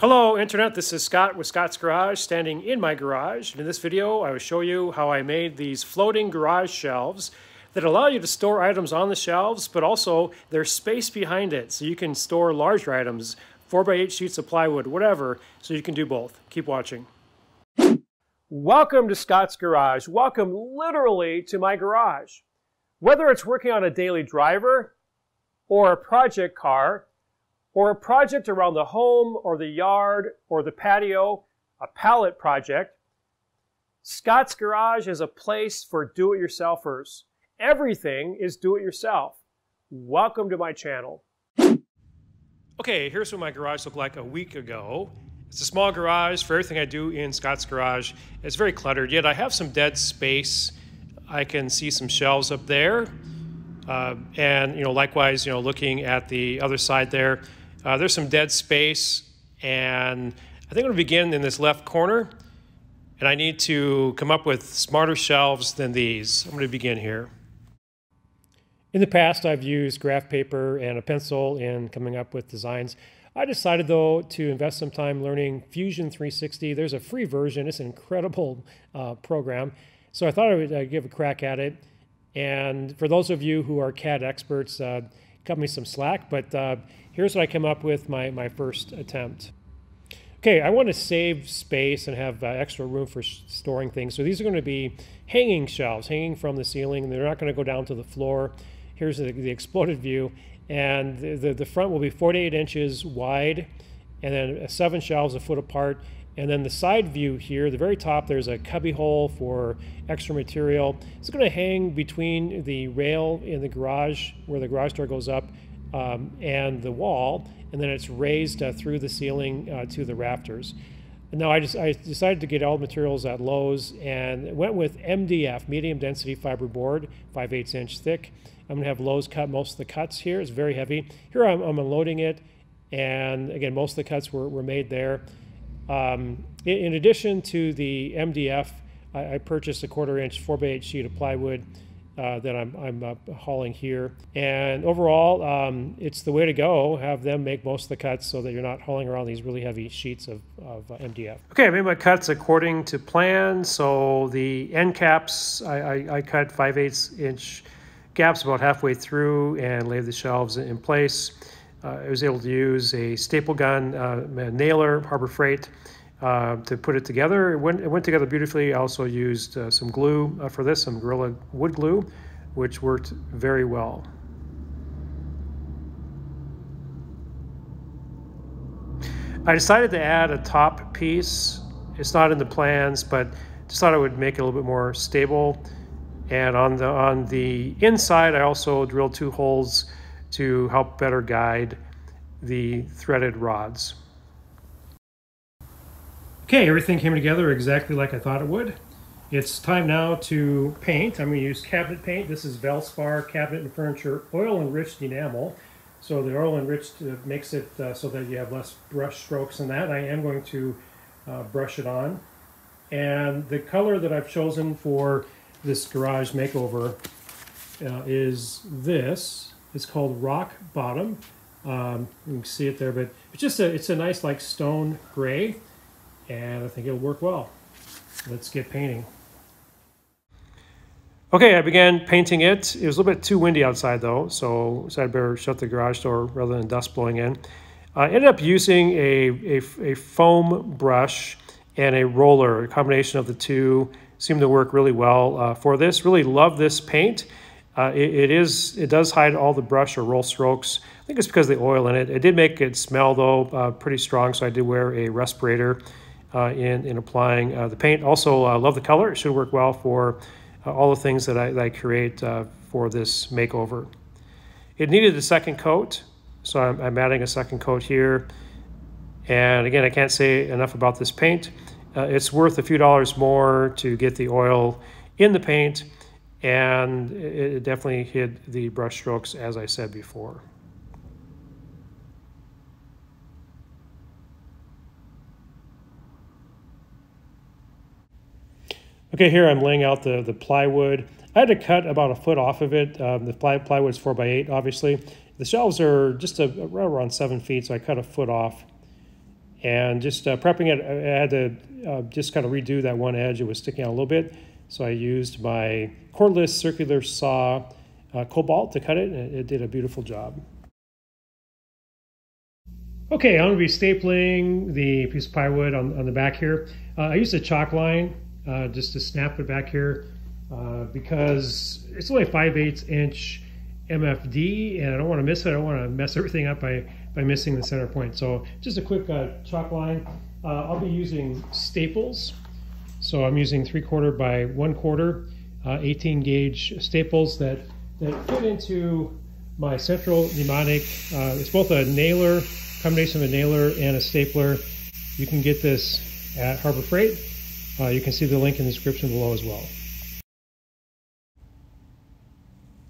Hello Internet, this is Scott with Scott's Garage, standing in my garage. And in this video, I will show you how I made these floating garage shelves that allow you to store items on the shelves, but also there's space behind it, so you can store larger items, 4x8 sheets of plywood, whatever, so you can do both. Keep watching. Welcome to Scott's Garage. Welcome literally to my garage. Whether it's working on a daily driver, or a project car, or a project around the home or the yard or the patio, a pallet project, Scott's Garage is a place for do-it-yourselfers. Everything is do-it-yourself. Welcome to my channel. Okay, here's what my garage looked like a week ago. It's a small garage for everything I do in Scott's Garage. It's very cluttered, yet I have some dead space. I can see some shelves up there. Uh, and, you know, likewise, you know, looking at the other side there, uh, there's some dead space, and I think I'm to begin in this left corner, and I need to come up with smarter shelves than these. I'm to begin here. In the past, I've used graph paper and a pencil in coming up with designs. I decided, though, to invest some time learning Fusion 360. There's a free version. It's an incredible uh, program. So I thought I would uh, give a crack at it. And for those of you who are CAD experts, uh, cut me some slack. But uh, here's what I came up with my, my first attempt. Okay, I want to save space and have uh, extra room for storing things. So these are going to be hanging shelves, hanging from the ceiling. They're not going to go down to the floor. Here's the, the exploded view. And the, the, the front will be 48 inches wide and then seven shelves a foot apart. And then the side view here, the very top, there's a cubby hole for extra material. It's going to hang between the rail in the garage, where the garage door goes up, um, and the wall, and then it's raised uh, through the ceiling uh, to the rafters. Now I just I decided to get all the materials at Lowe's and went with MDF, medium density fiber board, 5 8 inch thick. I'm gonna have Lowe's cut most of the cuts here. It's very heavy. Here I'm, I'm unloading it, and again most of the cuts were, were made there. Um, in, in, addition to the MDF, I, I purchased a quarter inch 4 by 8 sheet of plywood uh, that I'm, I'm uh, hauling here. And overall, um, it's the way to go. Have them make most of the cuts so that you're not hauling around these really heavy sheets of, of uh, MDF. Okay, I made my cuts according to plan. So the end caps, I, I, I cut 5 8 inch gaps about halfway through and laid the shelves in place. Uh, I was able to use a staple gun uh, nailer, Harbor Freight, uh, to put it together. It went, it went together beautifully. I also used some glue for this, some Gorilla Wood glue, which worked very well. I decided to add a top piece. It's not in the plans, but just thought I would make it a little bit more stable. And on the, on the inside, I also drilled two holes to help better guide the threaded rods. Okay, everything came together exactly like I thought it would. It's time now to paint. I'm going to use cabinet paint. This is Valspar Cabinet and Furniture Oil Enriched Enamel. So the oil enriched makes it uh, so that you have less brush strokes in that. I am going to uh, brush it on. And the color that I've chosen for this garage makeover uh, is this. It's called Rock Bottom. Um, you can see it there, but it's just a, it's a nice like stone gray and I think it'll work well. Let's get painting. Okay, I began painting it. It was a little bit too windy outside though, so, I'd better shut the garage door rather than dust blowing in. I ended up using a, a, a foam brush and a roller. A combination of the two seemed to work really well uh, for this. Really love this paint. Uh, it, it is it does hide all the brush or roll strokes. I think it's because of the oil in it. It did make it smell though uh, pretty strong, so I did wear a respirator uh, in, in applying uh, the paint. Also, uh, love the color. It should work well for all the things that I, that I create for this makeover. It needed a second coat, so I'm, I'm, adding a second coat here. And again, I can't say enough about this paint. Uh, it's worth a few dollars more to get the oil in the paint, and it definitely hid the brush strokes, as I said before. Okay, here I'm laying out the, the plywood. I had to cut about a foot off of it. Um, the ply, plywood is 4 by 8 obviously. The shelves are just a, right around 7 feet, so I cut a foot off. And just uh, prepping it, I had to uh, just kind of redo that one edge. It was sticking out a little bit. So I used my cordless circular saw uh, Kobalt to cut it, and it did a beautiful job. Okay, I'm to be stapling the piece of plywood on, on the back here. Uh, I used a chalk line uh, just to snap it back here uh, because it's only 5 8 inch MFD and I don't want to miss it. I don't want to mess everything up by, by missing the center point. So just a quick uh, chalk line. Uh, I'll be using staples. So I'm using 3 quarter by 1 quarter uh, 18 gauge staples that, that fit into my Central Pneumatic. Uh, it's both a nailer, combination of a nailer and a stapler. You can get this at Harbor Freight. Uh, you can see the link in the description below as well.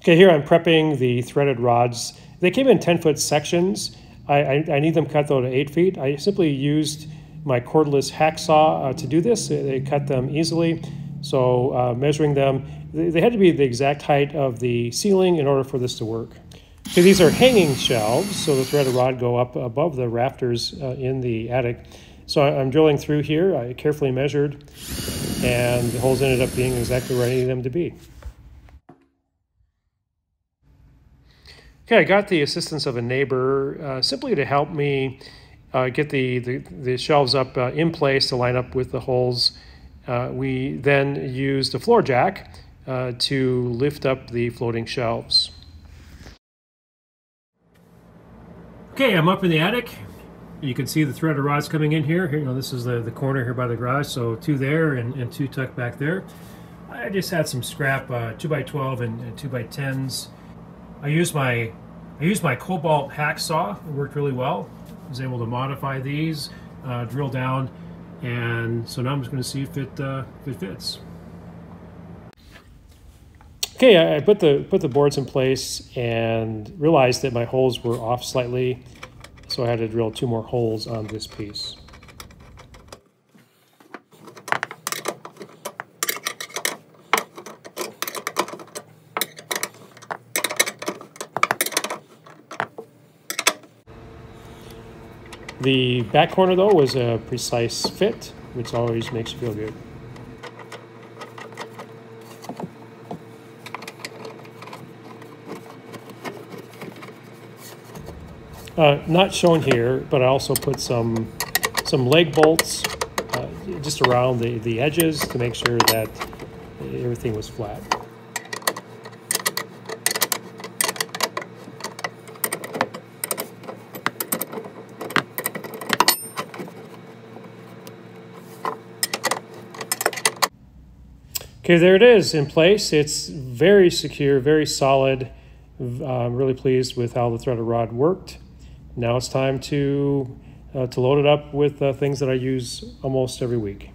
Okay, here I'm prepping the threaded rods. They came in 10 foot sections. I, I, I need them cut though to 8 feet. I simply used my cordless hacksaw uh, to do this. They cut them easily. So uh, measuring them, they, had to be the exact height of the ceiling in order for this to work. These are hanging shelves, so the threaded rod go up above the rafters uh, in the attic. So I'm drilling through here. I carefully measured, and the holes ended up being exactly where I needed them to be. Okay, I got the assistance of a neighbor uh, simply to help me uh, get the, the, the, shelves up uh, in place to line up with the holes. Uh, we then used a floor jack uh, to lift up the floating shelves. Okay, I'm up in the attic. You can see the threaded rods coming in here. Here, you know, this is the, the corner here by the garage, so two there and, and two tucked back there. I just had some scrap uh, 2x12 and, and 2x10s I used my I used my Kobalt hacksaw. It worked really well. Was able to modify these, uh, drill down, and so now I'm just going to see if it uh, if it fits. Okay, I put the put the boards in place and realized that my holes were off slightly, so I had to drill two more holes on this piece. The back corner though was a precise fit, which always makes you feel good. Uh, not shown here, but I also put some some lag bolts uh, just around the, the edges to make sure that everything was flat. Okay, there it is in place. It's very secure, very solid. I'm uh, really pleased with how the threaded rod worked. Now it's time to, uh, to load it up with uh, things that I use almost every week.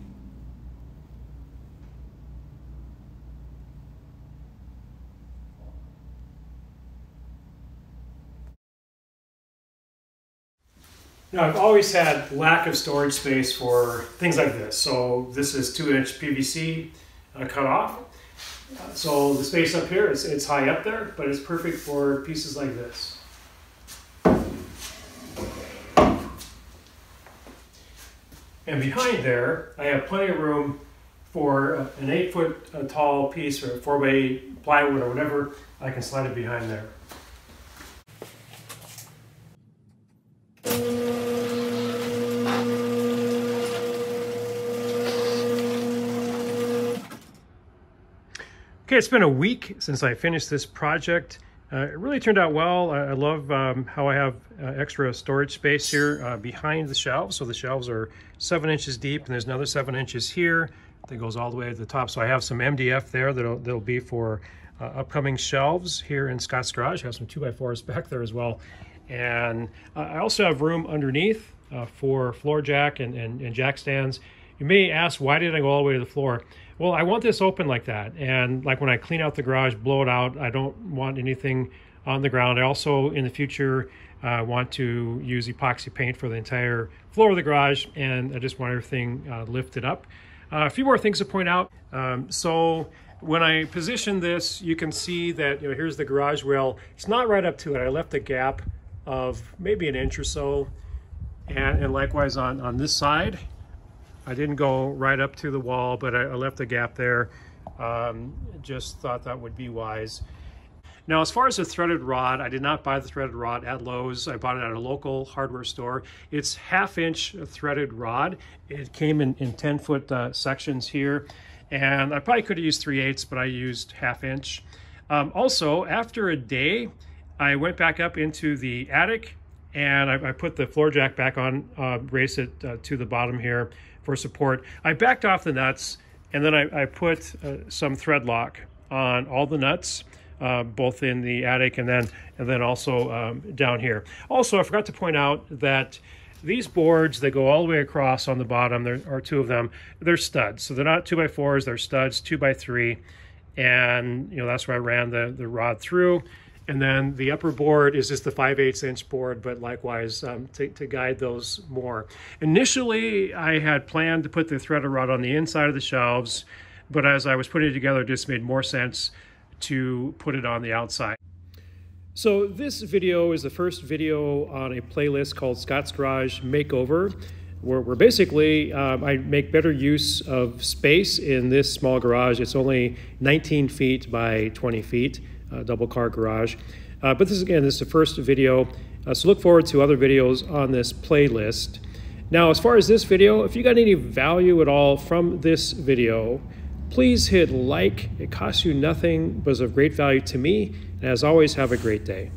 Now, I've always had lack of storage space for things like this. So this is two inch PVC uh, cut off. So the space up here is it's high up there, but it's perfect for pieces like this. And behind there, I have plenty of room for an eight foot uh, tall piece or four eight plywood or whatever. I can slide it behind there. Okay, it's been a week since I finished this project. Uh, it really turned out well. I, I love um, how I have uh, extra storage space here uh, behind the shelves. So the shelves are seven inches deep and there's another seven inches here that goes all the way to the top. So I have some MDF there that'll, that'll be for uh, upcoming shelves here in Scott's Garage. I have some two by fours back there as well. And I also have room underneath uh, for floor jack and, and, and jack stands. You may ask, why did I go all the way to the floor? well, I want this open like that. And like when I clean out the garage, blow it out, I don't want anything on the ground. I also, in the future, uh, want to use epoxy paint for the entire floor of the garage, and I just want everything uh, lifted up. Uh, a few more things to point out. Um, so when I position this, you can see that, you know, here's the garage rail. It's not right up to it. I left a gap of maybe an inch or so And, and likewise on, on this side, I didn't go right up to the wall, but I, I left a gap there. Um, just thought that would be wise. Now, as far as the threaded rod, I did not buy the threaded rod at Lowe's. I bought it at a local hardware store. It's half inch threaded rod. It came in, in 10 foot uh, sections here. And I probably could have used 3 eighths, but I used half inch. Um, also, after a day, I went back up into the attic and I, I put the floor jack back on, uh, it uh, to the bottom here for support. I backed off the nuts and then I, I put uh, some thread lock on all the nuts uh, both in the attic and then and then also um, down here. Also, I forgot to point out that these boards, they go all the way across on the bottom. There are two of them. They're studs. So they're not two by fours, they're studs, two by three. And, you know, that's where I ran the, the rod through. And then the upper board is just the 5 8 inch board, but likewise um, to, to guide those more. Initially, I had planned to put the threaded rod on the inside of the shelves, but as I was putting it together, it just made more sense to put it on the outside. So this video is the first video on a playlist called Scott's Garage Makeover, where, where basically um, I make better use of space in this small garage. It's only 19 feet by 20 feet, double car garage. Uh, but this is again, this is the first video, uh, so look forward to other videos on this playlist. Now, as far as this video, if you got any value at all from this video, Please hit like. It costs you nothing, but is of great value to me. And as always, have a great day.